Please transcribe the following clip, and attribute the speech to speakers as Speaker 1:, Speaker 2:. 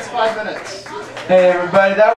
Speaker 1: next five minutes.
Speaker 2: Hey everybody, that